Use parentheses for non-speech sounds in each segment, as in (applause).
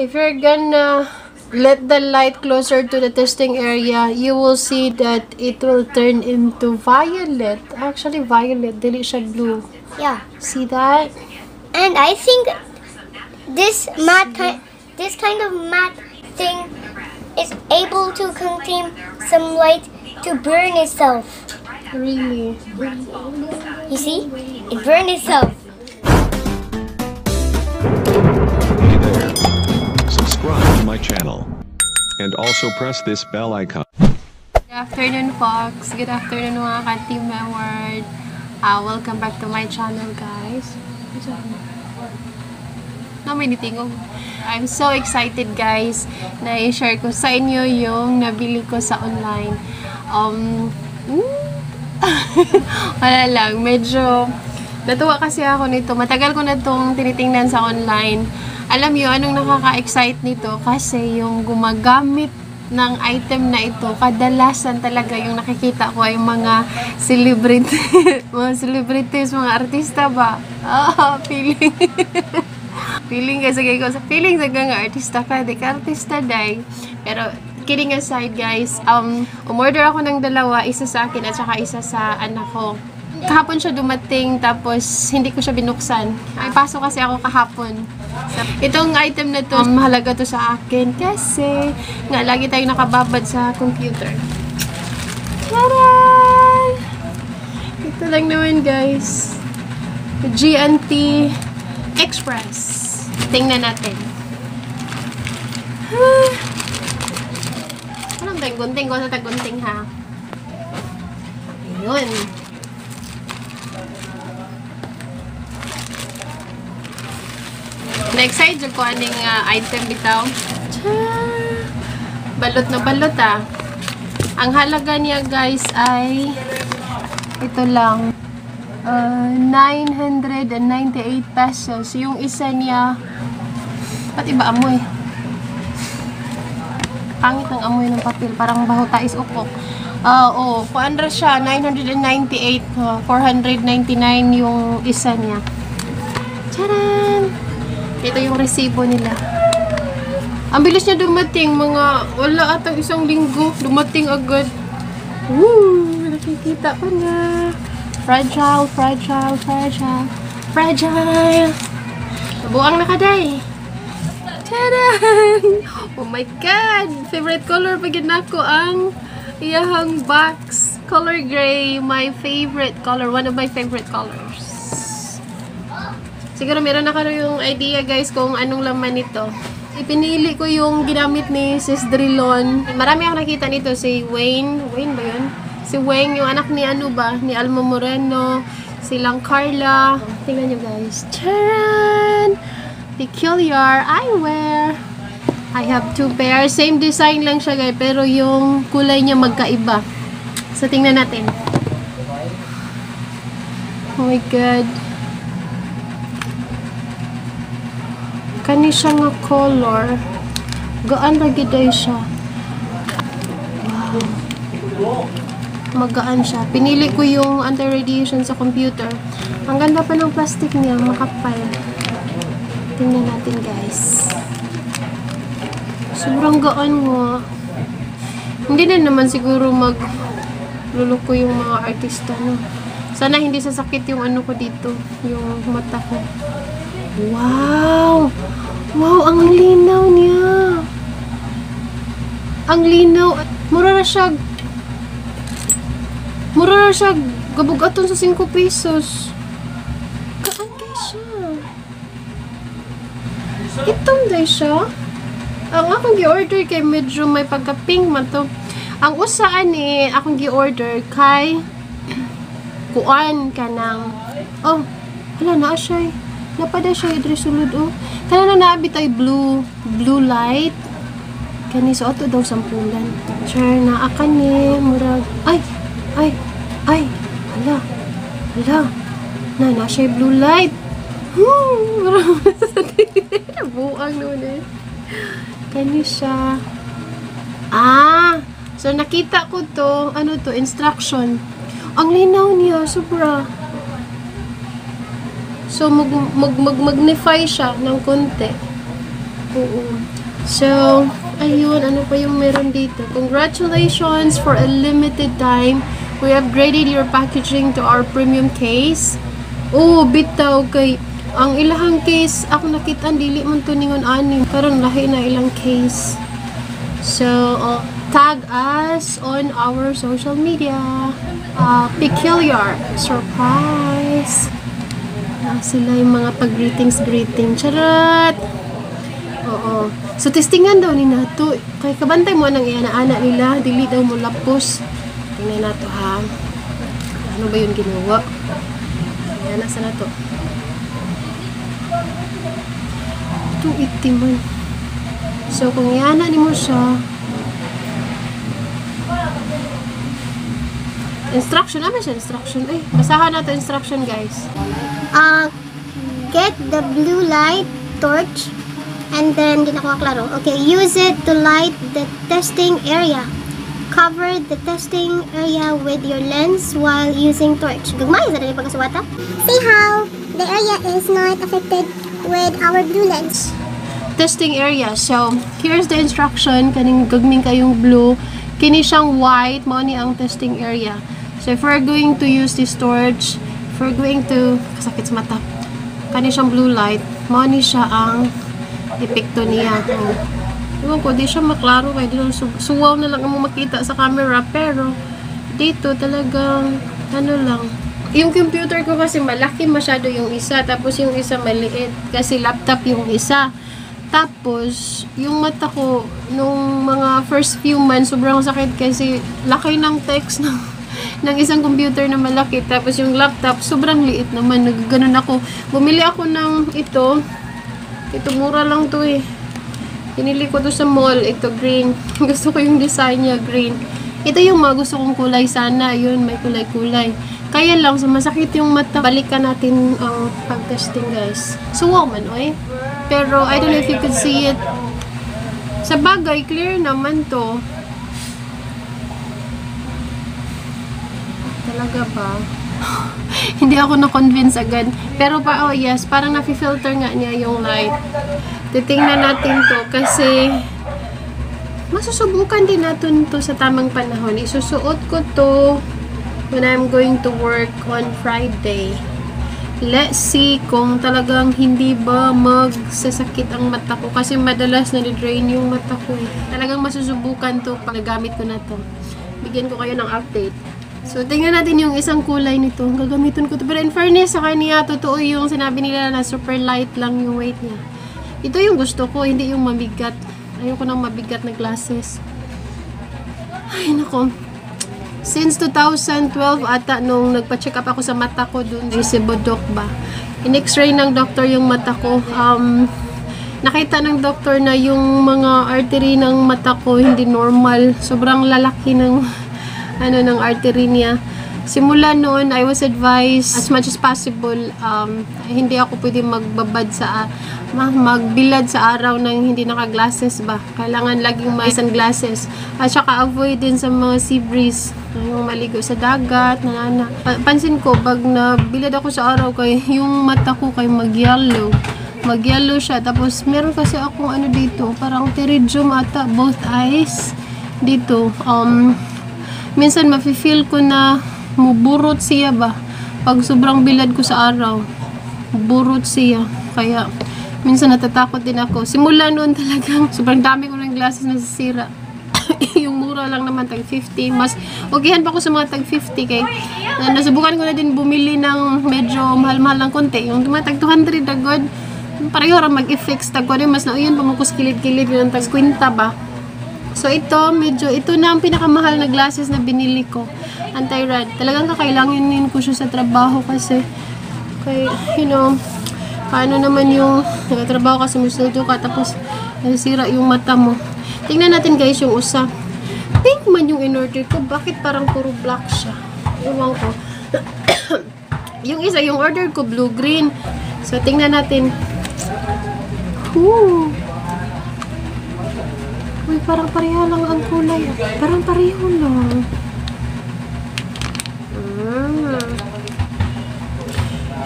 If you're gonna let the light closer to the testing area, you will see that it will turn into violet. Actually, violet. Dili siya blue. Yeah. See that? And I think this matte ki- this kind of matte thing is able to contain some light to burn itself. Really? You see? It burned itself. My channel. And also press this bell icon. Good afternoon, Fox. Good afternoon, mga ka-team member. Uh, welcome back to my channel, guys. Na may nitingog. I'm so excited, guys, na i-share ko sa inyo yung nabili ko sa online. Um, (laughs) wala lang. Medyo natuwa kasi ako nito. Matagal ko na itong tinitingnan sa online. Alam niyo anong nakaka-excite nito? Kasi yung gumagamit ng item na ito, kadalasan talaga yung nakikita ko ay mga celebrity, (laughs) mga celebrities, mga artista ba? Ah, (laughs) feeling. feeling kasi ko sa feeling sa nga artista ka, di ka artista day. Pero kidding aside guys, um, umorder ako ng dalawa, isa sa akin at saka isa sa anak ko. Kahapon siya dumating, tapos hindi ko siya binuksan. Ay, pasok kasi ako kahapon. Itong item na to, um, mahalaga to sa akin kasi nga lagi tayong nakababad sa computer. Taran! Ito lang naman guys. GNT Express. Tingnan natin. (sighs) Anong tagunting ko sa tagunting ha? Ayun. Na-excite yung ko aning uh, item bitaw. Tcha! Balot na balot ah. Ang halaga niya guys ay ito lang. Uh, 998 pesos. Yung isa niya pati ba amoy? Pangit ng amoy ng papel. Parang baho tais ukok. Ah, uh, oh, kuandra siya 998 uh, 499 yung isa niya. Charan! Ito yung resibo nila. Ang bilis niya dumating, mga wala atang isang linggo. Dumating agad. Woo! Nakikita ko na. Fragile, fragile, fragile, fragile. Nabuang na kaday. Tadan! Oh my God! Favorite color pa ako ang iyahang box. Color gray, my favorite color. One of my favorite colors. Siguro meron na kayo yung idea guys kung anong laman nito. Ipinili ko yung ginamit ni Sis Drilon. Marami ako nakita nito. Si Wayne. Wayne ba yun? Si Wayne, yung anak ni ano ba? Ni Alma Moreno. Silang Carla. Tingnan nyo guys. Charan! Peculiar eyewear. I have two pairs. Same design lang siya guys. Pero yung kulay niya magkaiba. So tingnan natin. Oh my God. Kani siya nga color. Gaan lagi day siya. Wow. Magaan siya. Pinili ko yung anti-radiation sa computer. Ang ganda pa ng plastic niya makapal. Tingnan natin guys. Sobrang gaan nga hindi na naman siguro mag luluko yung mga artista no? Sana hindi sasakit yung ano ko dito yung mata ko Wow! Wow, ang linaw niya. Ang linaw. Mura na siya. Mura na siya. Gabugaton sa 5 pesos. Kaantay siya. Itong day siya. Ang akong gi-order kay medyo may pagka-pink man to. Ang usaan ni akong gi-order kay (clears throat) kuan ka ng oh, wala na siya eh napada siya idre sulod oh. Kana na naabi tay blue blue light? Kani so ato daw sampulan. Sure na akan ni murag. Ay ay ay hala hala na na siya blue light. Hmm murag (laughs) buang noon eh. Kani siya. Ah so nakita ko to ano to instruction. Ang linaw niya sobra So, mag, mag, mag, magnify siya ng konti. Oo. So, ayun, ano pa yung meron dito? Congratulations for a limited time. We upgraded your packaging to our premium case. Oo, bitaw kay ang ilahang case ako nakita dili man to ningon anim karon lahi na ilang case so uh, tag us on our social media uh, peculiar surprise Sila yung mga pag-greetings greeting. Charot! Oo. So testingan daw ni nato. Kay kabantay mo nang iana-ana nila dili daw mo lapos. Tingnan nato ha? Ano ba yung ginawa? Ayan, nasa na to? 280 man. So, kung iana ni mo siya, instruction, naman siya? Instruction. Ay, basahan natin instruction, guys. Uh, get the blue light torch and then, di na ko klaro. Okay, use it to light the testing area. Cover the testing area with your lens while using torch. Gagmay sa rin pagkasuwata. See how the area is not affected with our blue lens. Testing area. So, here's the instruction. Kaning gagming kayong blue. Kini siyang white. Mao ni ang testing area. So, if we're going to use this torch, if going to, kasakit sa mata, kani siyang blue light, ni siya ang epekto niya. Ewan ko, di siya maklaro kaya di su suwaw na lang ang makita sa camera. Pero, dito talagang, ano lang, yung computer ko kasi malaki masyado yung isa, tapos yung isa maliit, kasi laptop yung isa. Tapos, yung mata ko, nung mga first few months, sobrang sakit kasi laki ng text ng, ng isang computer na malaki. Tapos yung laptop, sobrang liit naman. Nagganon ako. Bumili ako ng ito. Ito, mura lang to eh. Pinili ko to sa mall. Ito, green. (laughs) Gusto ko yung design niya, green. Ito yung mga gusto kong kulay sana. Yun, may kulay-kulay. Kaya lang, sa masakit yung mata, balikan natin ang pag-testing, guys. Suwaw man, oy. Pero, I don't know if you could see it. Sa bagay, clear naman to. Talaga ba? (sighs) Hindi ako na-convince agad. Pero pa, oh yes, parang nafi-filter nga niya yung light. Titingnan natin to kasi masusubukan din natin to sa tamang panahon. Isusuot ko to when I'm going to work on Friday. Let's see kung talagang hindi ba magsasakit ang mata ko kasi madalas na-drain yung mata ko eh. Talagang masusubukan to pag nagamit ko na to. Bigyan ko kayo ng update. So, tingnan natin yung isang kulay nito. Gagamitin ko to. Pero in fairness sa kanya, totoo yung sinabi nila na super light lang yung weight niya. Ito yung gusto ko, hindi yung mabigat. Ayoko ng mabigat na glasses. Ay, nako. Since 2012 ata nung nagpa-check up ako sa mata ko dun sa Bodok ba. In-x-ray ng doctor yung mata ko. Um, nakita ng doctor na yung mga artery ng mata ko hindi normal. Sobrang lalaki ng ano ng artery niya. Simula noon, I was advised as much as possible, um, hindi ako pwede magbabad sa, ma- magbilad sa araw nang hindi naka-glasses ba. Kailangan laging may sunglasses. At saka avoid din sa mga sea breeze. Yung maligo sa dagat, nanana. Pa- pansin ko, pag nabilad ako sa araw, kay yung mata ko kay mag-yellow. Mag-yellow siya. Tapos, meron kasi akong ano dito, parang pterygium ata, both eyes. Dito, um, minsan mafe-feel ko na muburot siya ba? Pag sobrang bilad ko sa araw burot siya. Kaya minsan natatakot din ako. Simula noon talagang (laughs) sobrang dami ko ng glasses na nasisira (coughs) yung mura lang naman tag 50 mas okayan pa ako sa mga tag 50 kay na, nasubukan ko na din bumili ng medyo mahal-mahal ng konti. Yung mga tag 200 agad. Pareho ra mag-effects tag ko mas na yun pamukus kilid-kilid yung tag 50 ba So ito, medyo, ito na ang pinakamahal na glasses na binili ko. Anti-red. Talagang kakailanganin ko siya sa trabaho kasi, kay, you know, paano naman yung nagtatrabaho kasi musudo ka tapos nasira yung mata mo. Tingnan natin guys yung usa. Pink man yung in-order ko. Bakit parang puro black siya? Ewan ko. (coughs) yung isa, yung order ko, blue-green. So, tingnan natin. Woo! Uy, parang pareho lang ang kulay. Parang pareho lang. Ah.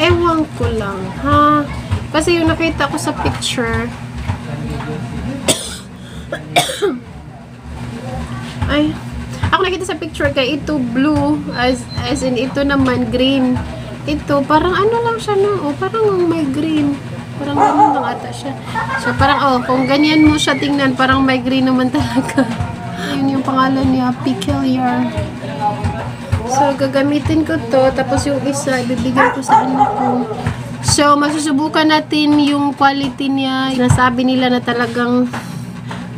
Ewan ko lang, ha? Kasi yung nakita ko sa picture, (coughs) Ay, ako nakita sa picture kay ito blue, as, as in ito naman green. Ito, parang ano lang siya no, oh, parang may green. Parang ganun lang ata siya. So parang, oh, kung ganyan mo siya tingnan, parang green naman talaga. (laughs) Yun yung pangalan niya, Peculiar. So, gagamitin ko to, tapos yung isa, ibibigay ko sa anak ko. So, masusubukan natin yung quality niya. Nasabi nila na talagang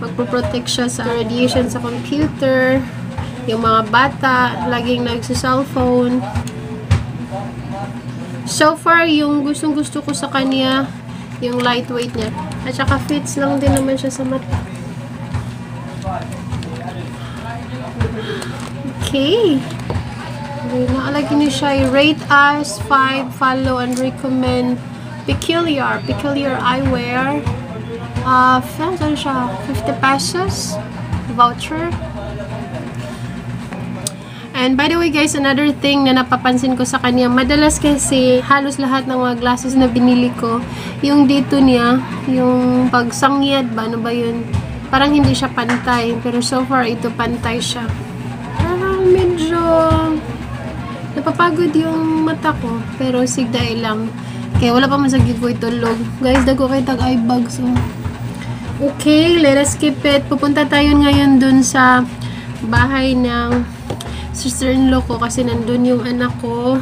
magpo-protect siya sa radiation sa computer. Yung mga bata, laging nagsa-cellphone. So far, yung gustong gusto ko sa kanya, yung lightweight niya. At saka fits lang din naman siya sa mata. Okay. Okay, naalagay niyo siya. Rate us 5, follow, and recommend. Peculiar. Peculiar eyewear. Uh, ano siya? 50 pesos. Voucher. And by the way guys, another thing na napapansin ko sa kanya, madalas kasi halos lahat ng mga glasses na binili ko, yung dito niya, yung pagsangyad ba, ano ba yun? Parang hindi siya pantay, pero so far ito pantay siya. Parang medyo napapagod yung mata ko, pero sigday lang. Kaya wala pa man sa gig ko itulog. Guys, dago kay tag eye bags. Oh. Okay, let us skip it. Pupunta tayo ngayon dun sa bahay ng sister-in-law ko kasi nandun yung anak ko.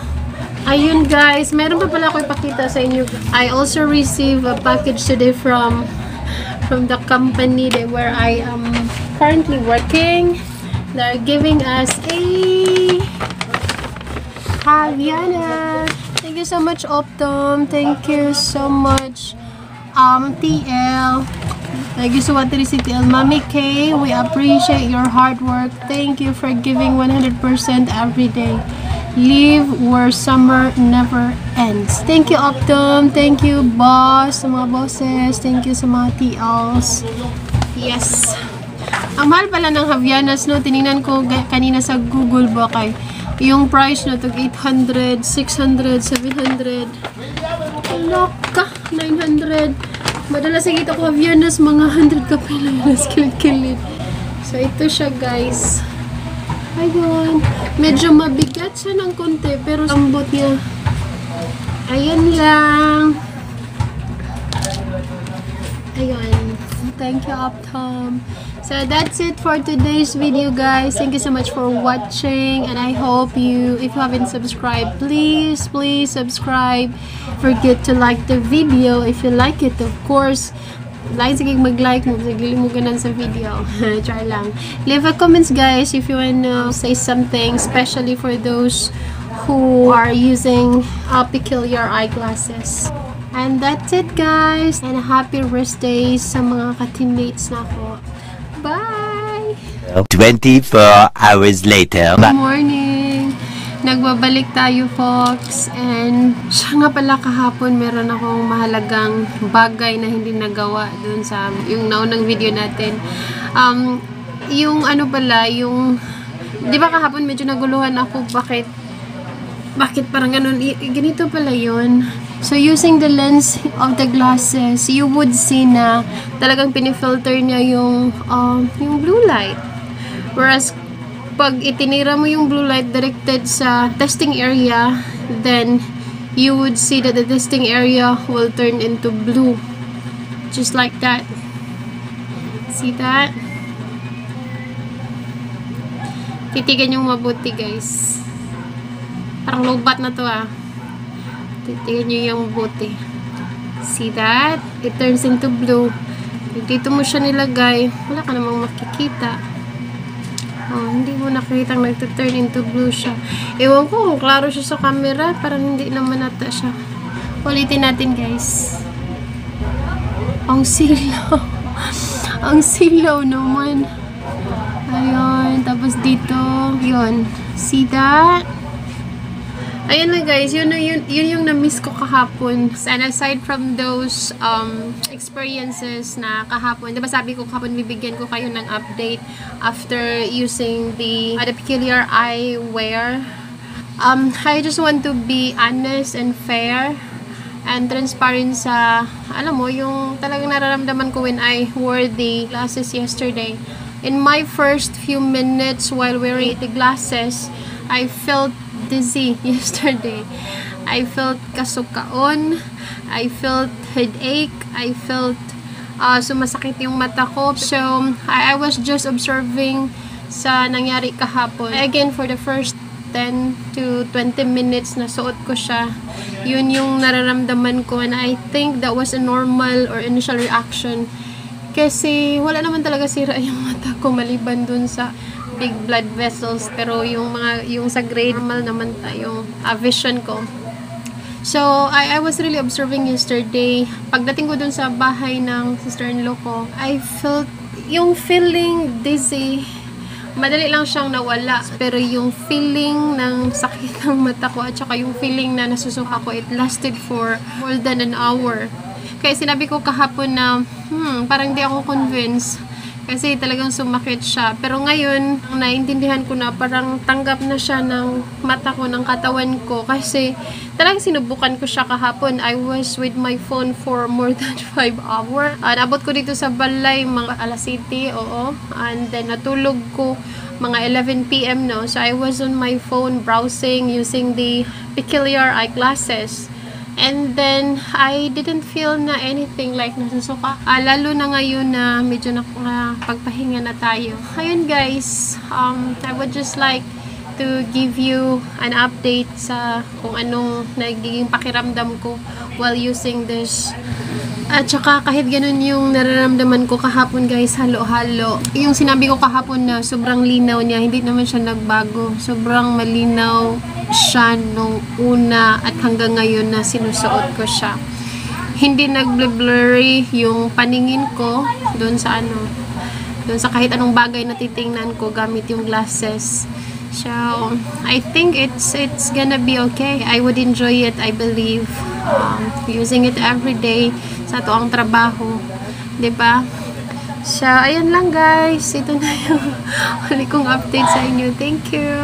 Ayun guys, meron pa pala ako ipakita sa inyo. I also received a package today from from the company where I am currently working. They're giving us a Javiana. Thank you so much, Optum. Thank you so much, um, TL. Thank you so much, TL. Mami K, we appreciate your hard work. Thank you for giving 100% every day. Live where summer never ends. Thank you, Optum. Thank you, boss, mga bosses. Thank you sa mga TLs. Yes. Ang mahal pala ng Havianas, no? Tinignan ko kanina sa Google ba kay yung price na to 800, 600, 700. Loka, 900. Madalas nakita ko Havianas, mga 100 ka pala yung (laughs) kilid-kilid. So, ito siya, guys. Ayun. Medyo mabigat siya ng konti, pero lambot niya. Ayan lang. Ayun. Thank you, Optom. So that's it for today's video, guys. Thank you so much for watching, and I hope you, if you haven't subscribed, please, please subscribe. Forget to like the video if you like it, of course. Like, sige mag-like mo, mo ganan sa video. (laughs) Try lang. Leave a comments, guys, if you wanna say something, especially for those who are using uh, peculiar eyeglasses. And that's it, guys. And happy rest days sa mga ka-teammates na ko. Bye! 24 hours later. Good morning! Nagbabalik tayo, Fox. And siya nga pala kahapon, meron akong mahalagang bagay na hindi nagawa dun sa yung naunang video natin. Um, yung ano pala, yung... Di ba kahapon medyo naguluhan ako bakit bakit parang ganun, ganito pala yun. So, using the lens of the glasses, you would see na talagang pinifilter niya yung, um, yung blue light. Whereas, pag itinira mo yung blue light directed sa testing area, then you would see that the testing area will turn into blue. Just like that. See that? Titigan yung mabuti, guys. Parang lobat na to ah. Titigan nyo yung mabuti. See that? It turns into blue. Dito mo siya nilagay, wala ka namang makikita. Oh, hindi mo nakikita nagtuturn into blue siya. Ewan ko kung klaro siya sa camera, parang hindi naman nata siya. Ulitin natin guys. Ang silaw. (laughs) Ang silaw naman. Ayun. Tapos dito, yun. See that? Ayun na guys, yun, yun, yun yung na-miss ko kahapon. And aside from those um, experiences na kahapon, di ba sabi ko kahapon bibigyan ko kayo ng update after using the, uh, the peculiar eyewear. Um, I just want to be honest and fair and transparent sa, alam mo, yung talagang nararamdaman ko when I wore the glasses yesterday. In my first few minutes while wearing the glasses, I felt dizzy (laughs) yesterday. I felt kasukaon. I felt headache. I felt uh, sumasakit yung mata ko. So, I, I was just observing sa nangyari kahapon. Again, for the first 10 to 20 minutes na suot ko siya, yun yung nararamdaman ko and I think that was a normal or initial reaction kasi wala naman talaga sira (laughs) yung mata ko maliban dun sa big blood vessels pero yung mga yung sa grade normal naman tayo uh, vision ko So, I, I was really observing yesterday. Pagdating ko dun sa bahay ng sister-in-law ko, I felt yung feeling dizzy. Madali lang siyang nawala. Pero yung feeling ng sakit (laughs) ng mata ko at saka yung feeling na nasusuka ko, it lasted for more than an hour. Kaya sinabi ko kahapon na, hmm, parang di ako convinced. Kasi talagang sumakit siya. Pero ngayon, naintindihan ko na parang tanggap na siya ng mata ko, ng katawan ko. Kasi talagang sinubukan ko siya kahapon. I was with my phone for more (laughs) than 5 hours. Uh, nabot ko dito sa balay, mga alas city, oo. And then natulog ko mga 11 p.m. no. So I was on my phone browsing using the peculiar eyeglasses. And then, I didn't feel na anything like nasusuka. Ah, lalo na ngayon na medyo nakapagpahinga na tayo. Ayun guys, um, I would just like to give you an update sa kung anong nagiging pakiramdam ko while using this. At saka kahit ganun yung nararamdaman ko kahapon guys, halo-halo. Yung sinabi ko kahapon na sobrang linaw niya, hindi naman siya nagbago. Sobrang malinaw siya nung una at hanggang ngayon na sinusuot ko siya. Hindi nag-blurry yung paningin ko doon sa ano, doon sa kahit anong bagay na titingnan ko gamit yung glasses. So, I think it's it's gonna be okay. I would enjoy it, I believe. Um, using it every day sa to ang trabaho. 'Di ba? So, ayan lang guys. Ito na yung (laughs) huli kong update sa inyo. Thank you.